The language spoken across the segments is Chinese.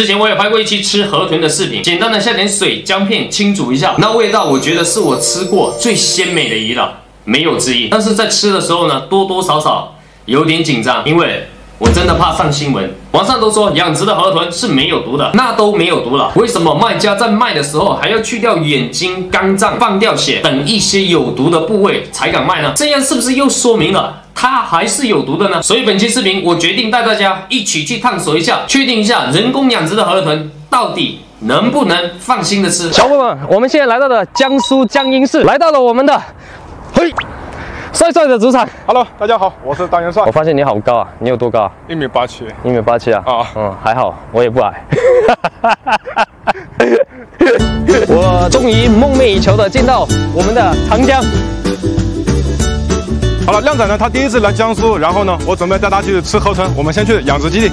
之前我也拍过一期吃河豚的视频，简单的下点水姜片清煮一下，那味道我觉得是我吃过最鲜美的鱼了，没有之一。但是在吃的时候呢，多多少少有点紧张，因为。我真的怕上新闻，网上都说养殖的河豚是没有毒的，那都没有毒了，为什么卖家在卖的时候还要去掉眼睛、肝脏、放掉血等一些有毒的部位才敢卖呢？这样是不是又说明了它还是有毒的呢？所以本期视频我决定带大家一起去探索一下，确定一下人工养殖的河豚到底能不能放心的吃。小伙伴们，我们现在来到了江苏江阴市，来到了我们的，嘿。帅帅的主场，Hello，大家好，我是大元帅。我发现你好高啊，你有多高？一米八七，一米八七啊。啊，嗯，还好，我也不矮。我终于梦寐以求的见到我们的长江。好了，靓仔呢？他第一次来江苏，然后呢，我准备带他去吃河豚。我们先去养殖基地，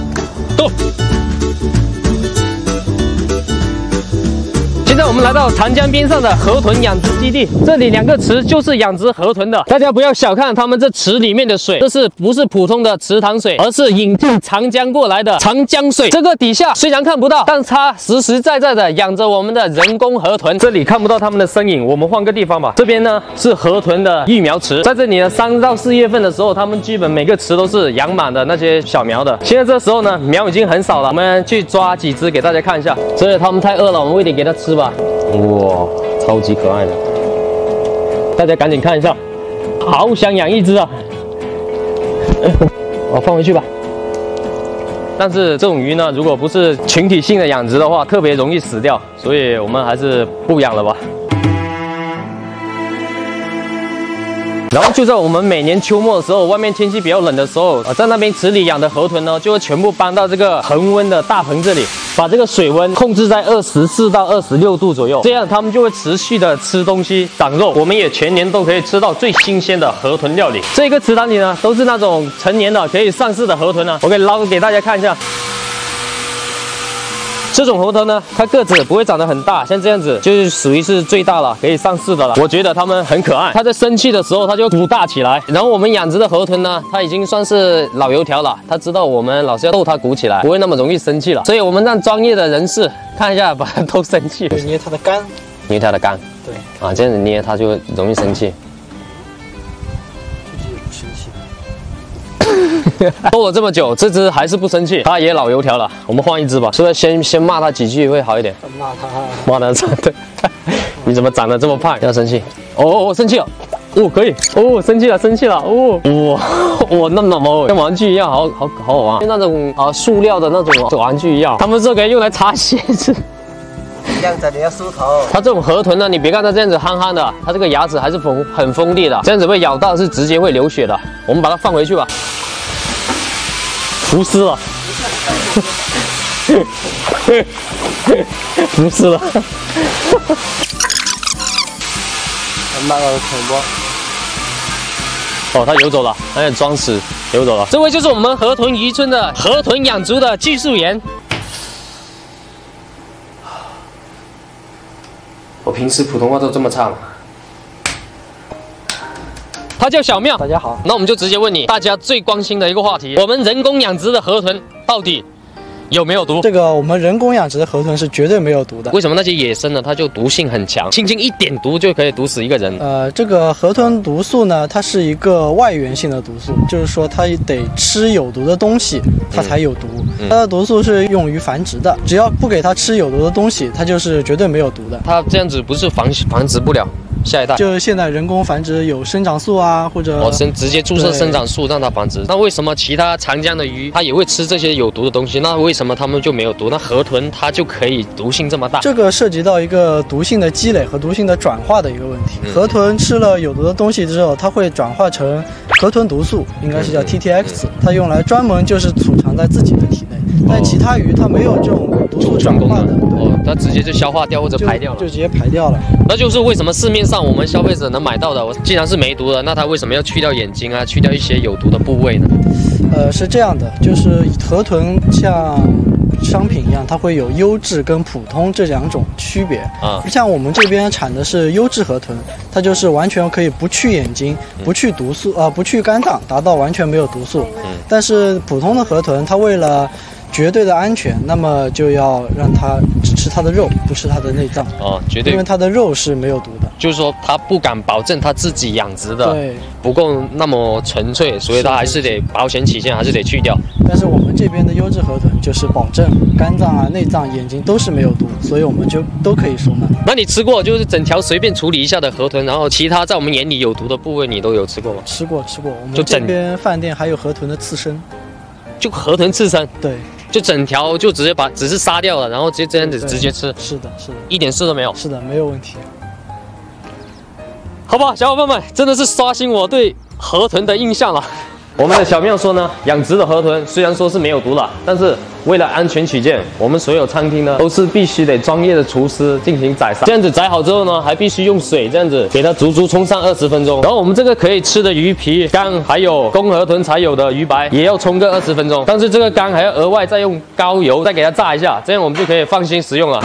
现在我们来到长江边上的河豚养殖基地，这里两个池就是养殖河豚的。大家不要小看他们这池里面的水，这是不是普通的池塘水，而是引进长江过来的长江水。这个底下虽然看不到，但它实实在在的养着我们的人工河豚。这里看不到它们的身影，我们换个地方吧。这边呢是河豚的育苗池，在这里呢三到四月份的时候，它们基本每个池都是养满的那些小苗的。现在这时候呢苗已经很少了，我们去抓几只给大家看一下。所以它们太饿了，我们喂点给它吃吧。哇，超级可爱的，大家赶紧看一下，好想养一只啊！我放回去吧。但是这种鱼呢，如果不是群体性的养殖的话，特别容易死掉，所以我们还是不养了吧。然后就在我们每年秋末的时候，外面天气比较冷的时候，啊，在那边池里养的河豚呢，就会全部搬到这个恒温的大棚这里，把这个水温控制在二十四到二十六度左右，这样它们就会持续的吃东西长肉，我们也全年都可以吃到最新鲜的河豚料理。这个池塘里呢，都是那种成年的可以上市的河豚呢，我给捞给大家看一下。这种河豚呢，它个子不会长得很大，像这样子就是属于是最大了，可以上市的了。我觉得它们很可爱，它在生气的时候它就鼓大起来。然后我们养殖的河豚呢，它已经算是老油条了，它知道我们老是要逗它鼓起来，不会那么容易生气了。所以我们让专业的人士看一下，把它逗生气，捏它的肝，捏它的肝，对，啊，这样子捏它就容易生气。逗了这么久，这只还是不生气，它也老油条了。我们换一只吧，是不是先先骂它几句会好一点？骂它，骂它长对，你怎么长得这么胖？要生气？哦，我生气了。哦，可以。哦，生气了，生气了。哦，哇，哇，那么萌，像玩具一样，好好好好玩，就那种啊塑料的那种玩具一样。他们说可以用来擦鞋子。这样子你要梳头。它这种河豚呢，你别看它这样子憨憨的，它这个牙齿还是锋很锋利的，这样子被咬到是直接会流血的。我们把它放回去吧。浮尸了，浮尸了，慢了很多。哦，它游走了，它在装死，游走了。这位就是我们河豚渔村的河豚养殖的技术员。我平时普通话都这么差吗？他叫小妙，大家好。那我们就直接问你，大家最关心的一个话题：我们人工养殖的河豚到底有没有毒？这个我们人工养殖的河豚是绝对没有毒的。为什么那些野生的它就毒性很强，轻轻一点毒就可以毒死一个人？呃，这个河豚毒素呢，它是一个外源性的毒素，就是说它得吃有毒的东西，它才有毒。它的毒素是用于繁殖的，只要不给它吃有毒的东西，它就是绝对没有毒的。它这样子不是繁繁殖不了？下一代就是现在人工繁殖有生长素啊，或者哦生直接注射生长素让它繁殖。那为什么其他长江的鱼它也会吃这些有毒的东西？那为什么它们就没有毒？那河豚它就可以毒性这么大？这个涉及到一个毒性的积累和毒性的转化的一个问题。河豚吃了有毒的东西之后，它会转化成河豚毒素，应该是叫 TTX，它用来专门就是储藏在自己的体内。但其他鱼它没有这种毒素转化的，哦，它直接就消化掉或者排掉了，就直接排掉了。那就是为什么市面上我们消费者能买到的，我既然是没毒的，那它为什么要去掉眼睛啊，去掉一些有毒的部位呢？呃，是这样的，就是河豚像商品一样，它会有优质跟普通这两种区别啊。像我们这边产的是优质河豚，它就是完全可以不去眼睛、不去毒素啊、不去肝脏，达到完全没有毒素。嗯。但是普通的河豚，它为了绝对的安全，那么就要让它只吃它的肉，不吃它的内脏，哦，绝对因为它的肉是没有毒的。就是说他不敢保证他自己养殖的对，不够那么纯粹，所以他还是得保险起见，还是得去掉。但是我们这边的优质河豚就是保证肝脏啊、内脏、眼睛都是没有毒，所以我们就都可以收纳。那你吃过就是整条随便处理一下的河豚，然后其他在我们眼里有毒的部位你都有吃过吗？吃过吃过，我们就这边饭店还有河豚的刺身，就河豚刺身，对，就整条就直接把只是杀掉了，然后直接这样子直接吃，是的，是的，一点事都没有。是的，没有问题。好吧，小伙伴们，真的是刷新我对河豚的印象了。我们的小妙说呢，养殖的河豚虽然说是没有毒了，但是为了安全起见，我们所有餐厅呢都是必须得专业的厨师进行宰杀。这样子宰好之后呢，还必须用水这样子给它足足冲上二十分钟。然后我们这个可以吃的鱼皮、肝，还有公河豚才有的鱼白，也要冲个二十分钟。但是这个肝还要额外再用高油再给它炸一下，这样我们就可以放心食用了。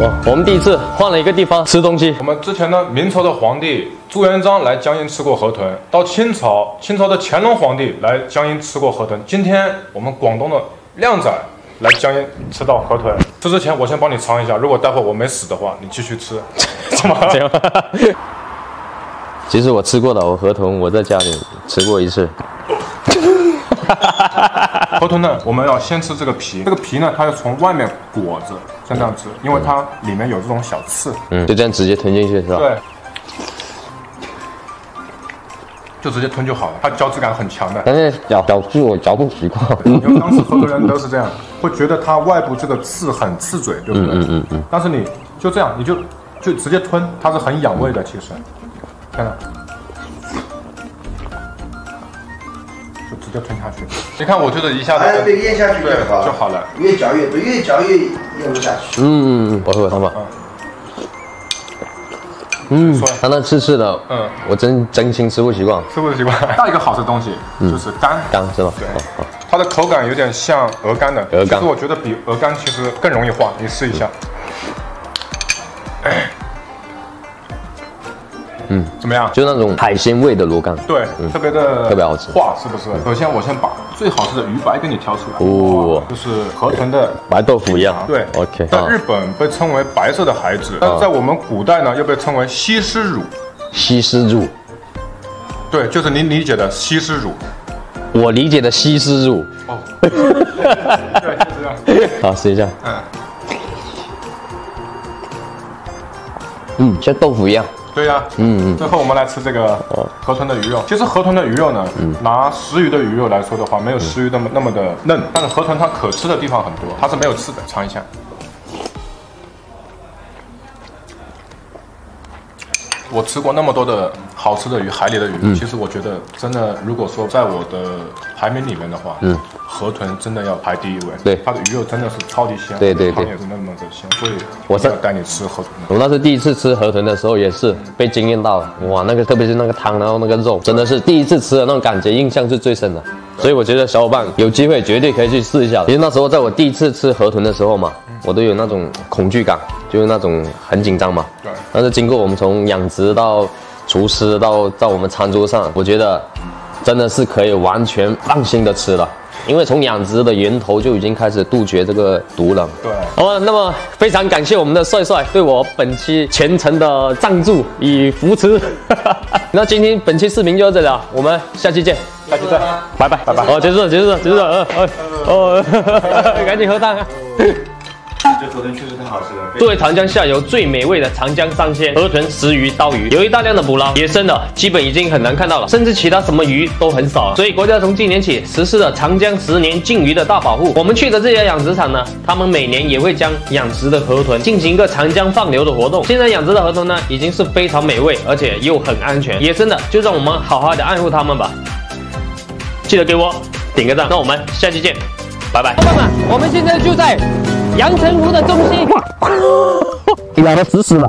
哇，我们第一次换了一个地方吃东西，我们之前呢，明朝的皇帝朱元璋来江阴吃过河豚，到清朝，清朝的乾隆皇帝来江阴吃过河豚。今天我们广东的靓仔来江阴吃到河豚。吃之前我先帮你尝一下，如果待会我没死的话，你继续吃，怎么？这样。其实我吃过的，我河豚我在家里吃过一次。河豚呢，我们要先吃这个皮，这个皮呢，它要从外面裹着，像这样吃，因为它里面有这种小刺。嗯，就这样直接吞进去是吧？对，就直接吞就好了，它胶质感很强的。但是咬咬住我嚼不习惯。因为当时很多人都是这样，会觉得它外部这个刺很刺嘴，对不对？嗯嗯嗯。但是你就这样，你就就直接吞，它是很养胃的，其实。看到？就吞下去。你看，我觉得一下子哎，对咽下去就好，就好了。越嚼越多，越嚼越咽不下去。嗯嗯嗯，我喝汤吧。嗯，它那刺刺的，嗯嗯，我真真心吃不习惯。吃不习惯。还有一个好吃的东西就是肝，肝是吧？对它的口感有点像鹅肝的，鹅肝其实我觉得比鹅肝其实更容易化，你试一下。嗯，怎么样？就那种海鲜味的螺干。对，特别的特别好吃哇是不是？首先我先把最好吃的鱼白给你挑出来，哦哇就是河豚的。白豆腐一样。对，OK 啊在日本被称为白色的孩子，但是在我们古代呢，又被称为西施乳。西施乳，对，就是您理解的西施乳。我理解的西施乳。哦，对，就这样。好，试一下。嗯，嗯，像豆腐一样。对呀、嗯嗯最后我们来吃这个河豚的鱼肉。其实河豚的鱼肉呢，拿石鱼的鱼肉来说的话，没有石鱼那么那么的嫩，但是河豚它可吃的地方很多，它是没有刺的。尝一下。我吃过那么多的好吃的鱼，海里的鱼，嗯其实我觉得真的，如果说在我的排名里面的话，嗯河豚真的要排第一位。对它的鱼肉真的是超级鲜，对对对汤也是那么的鲜，所以我是带你吃河豚的。我那是第一次吃河豚的时候，也是被惊艳到了。哇，那个特别是那个汤，然后那个肉，真的是第一次吃的那种感觉，印象是最深的。所以我觉得小伙伴有机会绝对可以去试一下。其实那时候在我第一次吃河豚的时候嘛，我都有那种恐惧感，就是那种很紧张嘛。对但是经过我们从养殖到厨师到到我们餐桌上，我觉得真的是可以完全放心的吃了。因为从养殖的源头就已经开始杜绝这个毒了。对。好吧，那么非常感谢我们的帅帅对我本期全程的赞助与扶持。那今天本期视频就到这里了，我们下期见，下期再，拜拜拜拜。哦，结束了，结束了，结束了，呃呃哦，赶紧喝汤啊！这河豚确实太好吃了。作为长江下游最美味的长江三鲜，河豚、石鱼、刀鱼，由于大量的捕捞，野生的基本已经很难看到了，甚至其他什么鱼都很少了。所以国家从今年起实施了长江十年禁渔的大保护。我们去的这家养殖场呢，他们每年也会将养殖的河豚进行一个长江放流的活动。现在养殖的河豚呢，已经是非常美味，而且又很安全。野生的就让我们好好的爱护它们吧。记得给我点个赞，那我们下期见，拜拜。伙伴们，我们现在就在阳澄湖的中心，咬得 死死的。